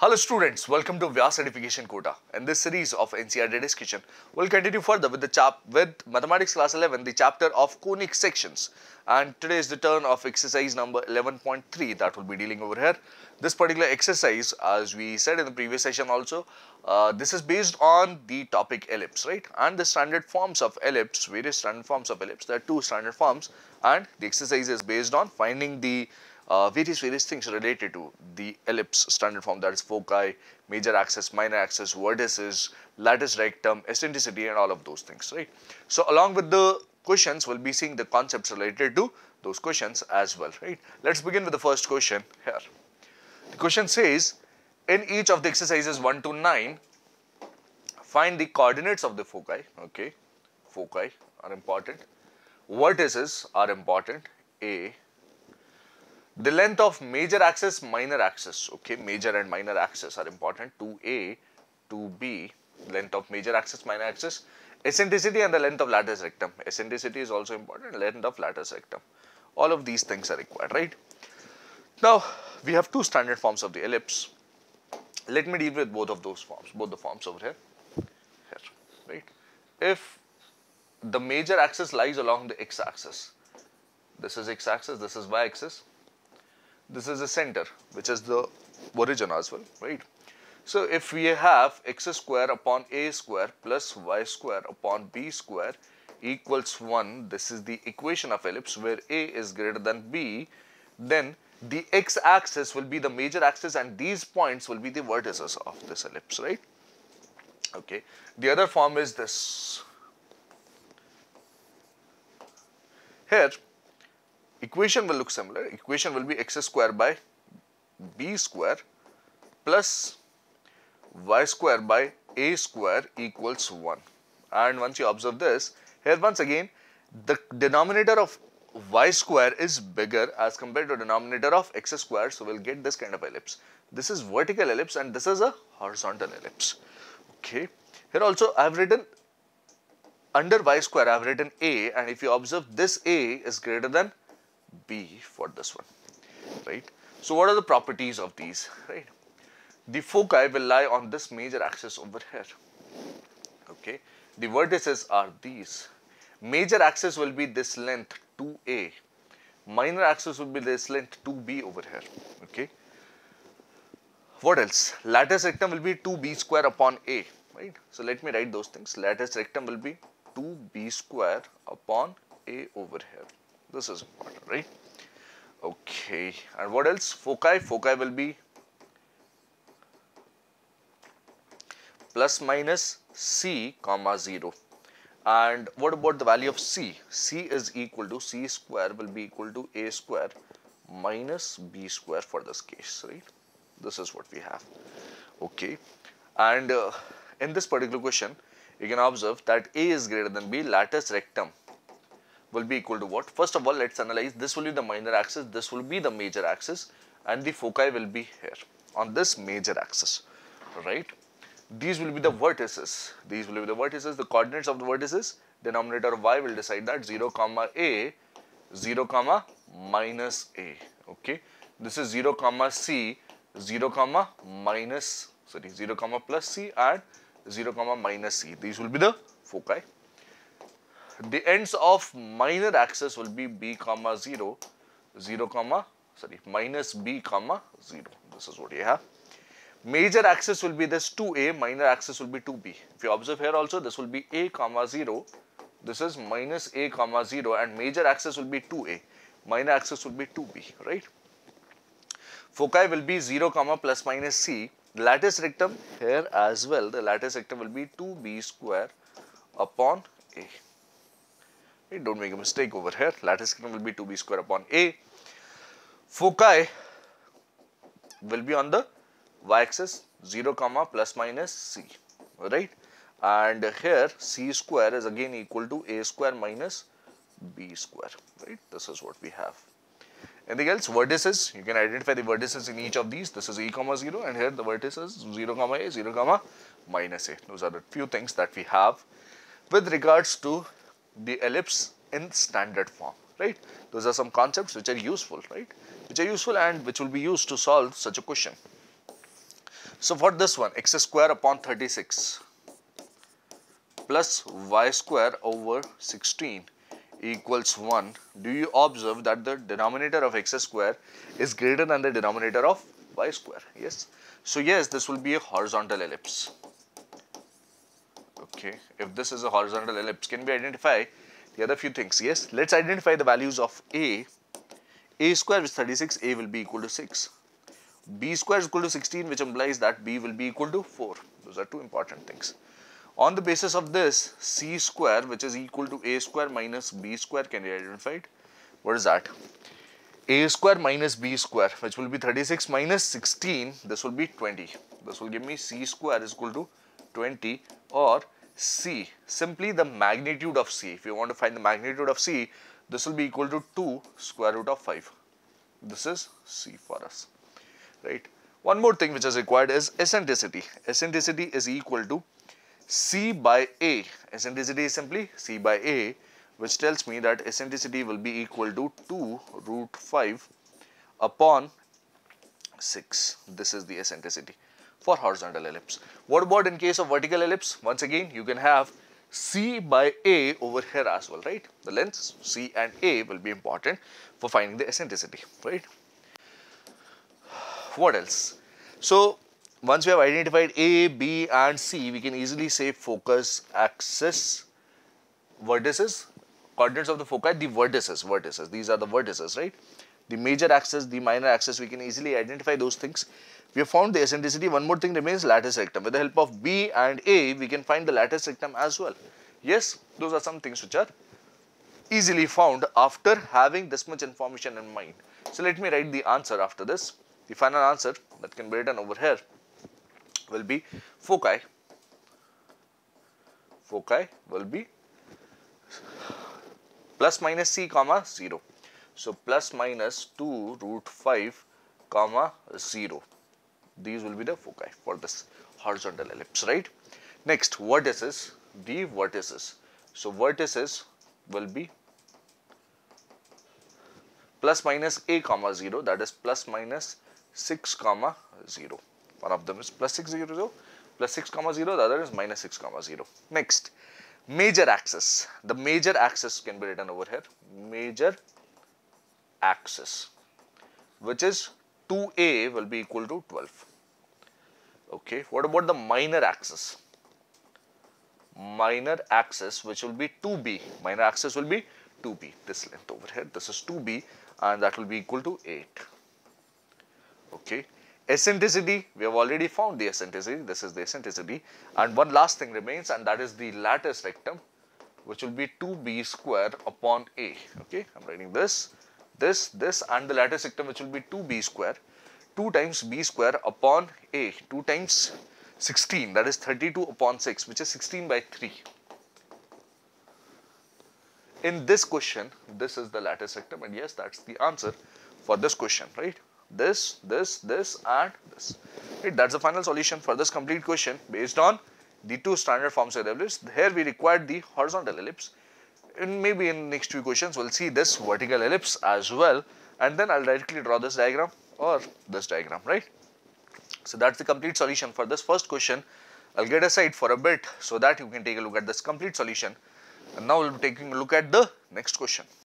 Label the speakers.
Speaker 1: Hello students, welcome to Vyas Edification Kota. In this series of NCERT discussion, we'll continue further with the chap with Mathematics class 11, the chapter of conic sections. And today is the turn of exercise number 11.3 that we will be dealing over here. This particular exercise, as we said in the previous session also, uh, this is based on the topic ellipse, right? And the standard forms of ellipse, various standard forms of ellipse. There are two standard forms, and the exercise is based on finding the uh, various various things related to the ellipse standard form that is foci, major axis, minor axis, vertices, latus rectum, eccentricity and all of those things, right. So, along with the questions we will be seeing the concepts related to those questions as well, right. Let us begin with the first question here. The question says in each of the exercises 1 to 9 find the coordinates of the foci, okay, foci are important, vertices are important, A, the length of major axis, minor axis, okay, major and minor axis are important, 2A, 2B, length of major axis, minor axis, eccentricity and the length of latus rectum. Eccentricity is also important, length of latus rectum. All of these things are required, right? Now, we have two standard forms of the ellipse. Let me deal with both of those forms, both the forms over here, here, right? If the major axis lies along the x-axis, this is x-axis, this is y-axis, this is the center which is the origin as well right? So if we have x square upon a square plus y square upon b square equals 1 this is the equation of ellipse where a is greater than b then the x axis will be the major axis and these points will be the vertices of this ellipse right? Okay. The other form is this. Here equation will look similar. Equation will be x square by b square plus y square by a square equals 1. And once you observe this, here once again, the denominator of y square is bigger as compared to denominator of x square. So, we will get this kind of ellipse. This is vertical ellipse and this is a horizontal ellipse. Okay. Here also I have written under y square I have written a and if you observe this a is greater than B for this one, right. So, what are the properties of these, right? The foci will lie on this major axis over here, okay. The vertices are these. Major axis will be this length 2a, minor axis will be this length 2b over here, okay. What else? Latus rectum will be 2b square upon a, right. So, let me write those things. Latus rectum will be 2b square upon a over here. This is important, right? Okay, and what else? Foci, foci will be plus minus c comma 0 and what about the value of c? c is equal to c square will be equal to a square minus b square for this case, right? This is what we have, okay. And uh, in this particular question, you can observe that a is greater than b, latus rectum will be equal to what? First of all, let us analyze. This will be the minor axis, this will be the major axis. And the foci will be here on this major axis, right. These will be the vertices, these will be the vertices, the coordinates of the vertices, denominator y will decide that 0 comma a, 0 comma minus a, okay. This is 0 comma c, 0 comma minus, sorry 0 comma plus c and 0 comma minus c, these will be the foci the ends of minor axis will be b comma 0, 0 comma sorry minus b comma 0. This is what you have. Major axis will be this 2a, minor axis will be 2b. If you observe here also this will be a comma 0, this is minus a comma 0 and major axis will be 2a, minor axis will be 2b, right. Foci will be 0 comma plus minus c. Latus rectum here as well, the latus rectum will be 2b square upon a. Don't make a mistake over here. Latus rectum will be 2b square upon a. Foci will be on the y-axis 0 comma plus minus c, right? And here c square is again equal to a square minus b square, right? This is what we have. Anything else? Vertices, you can identify the vertices in each of these. This is e comma 0 and here the vertices 0 comma a, 0 comma minus a. Those are the few things that we have with regards to the ellipse in standard form, right. Those are some concepts which are useful, right, which are useful and which will be used to solve such a question. So for this one, x square upon 36 plus y square over 16 equals 1. Do you observe that the denominator of x square is greater than the denominator of y square? Yes. So yes, this will be a horizontal ellipse. Okay, if this is a horizontal ellipse, can we identify the other few things? Yes, let's identify the values of a. a square is 36, a will be equal to 6 b square is equal to 16 which implies that b will be equal to 4. Those are two important things. On the basis of this c square which is equal to a square minus b square can be identified. What is that? a square minus b square which will be 36 minus 16 this will be 20. This will give me c square is equal to 20 or c simply the magnitude of c. If you want to find the magnitude of c this will be equal to 2 square root of 5. This is c for us right. One more thing which is required is eccentricity. Eccentricity is equal to C by A. Eccentricity is simply C by A which tells me that eccentricity will be equal to 2 root 5 upon 6. This is the eccentricity for horizontal ellipse. What about in case of vertical ellipse? Once again you can have C by A over here as well, right? The lengths C and A will be important for finding the eccentricity, right? what else? So, once we have identified A, B and C, we can easily say focus, axis, vertices, coordinates of the foci, the vertices, vertices, these are the vertices, right? The major axis, the minor axis, we can easily identify those things. We have found the eccentricity, one more thing remains latus rectum. With the help of B and A, we can find the latus rectum as well. Yes, those are some things which are easily found after having this much information in mind. So, let me write the answer after this. The final answer that can be written over here will be foci. Foci will be plus minus c comma 0. So, plus minus 2 root 5 comma 0. These will be the foci for this horizontal ellipse, right. Next, vertices, the vertices. So, vertices will be plus minus a comma 0 that is plus minus 6 comma 0. One of them is plus 6 0 0 plus 6 comma 0 the other is minus 6 comma 0. Next major axis the major axis can be written over here major axis which is 2a will be equal to 12. Okay, what about the minor axis? Minor axis which will be 2b minor axis will be 2b this length over here this is 2b and that will be equal to 8 okay. Eccentricity, we have already found the eccentricity, this is the eccentricity and one last thing remains and that is the latus rectum which will be 2b square upon a, okay. I am writing this, this, this and the latus rectum which will be 2b square, 2 times b square upon a, 2 times 16 that is 32 upon 6 which is 16 by 3. In this question, this is the latus rectum and yes, that is the answer for this question, right this, this, this and this. Right, that's the final solution for this complete question based on the two standard forms of ellipse. Here we required the horizontal ellipse. And maybe in next few questions we'll see this vertical ellipse as well and then I'll directly draw this diagram or this diagram, right. So that's the complete solution for this first question. I'll get aside for a bit so that you can take a look at this complete solution. And now we'll be taking a look at the next question.